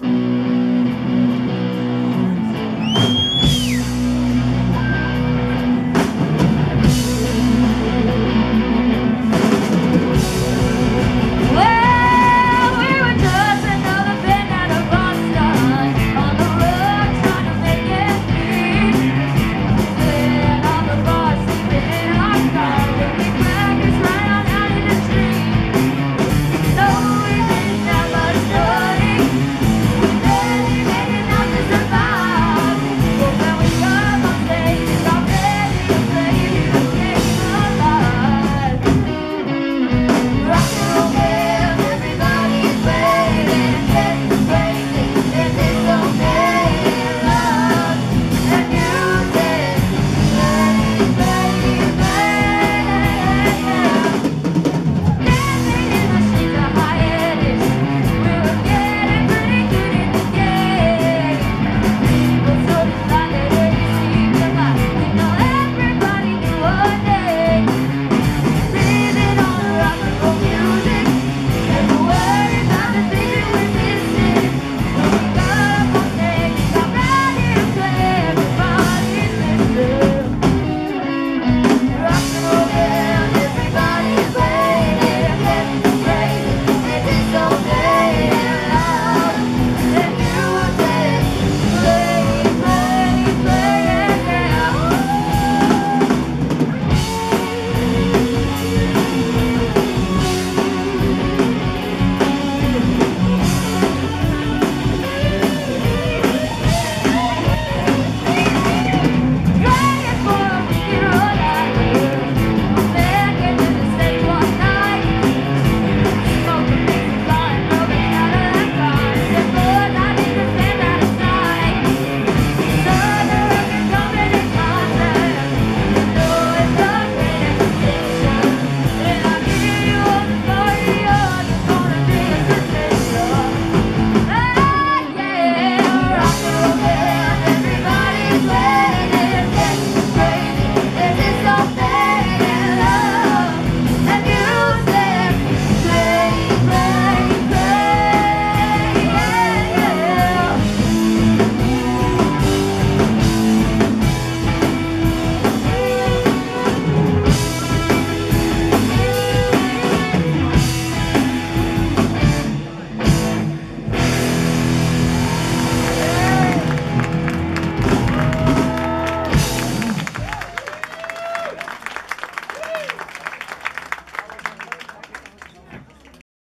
Bye.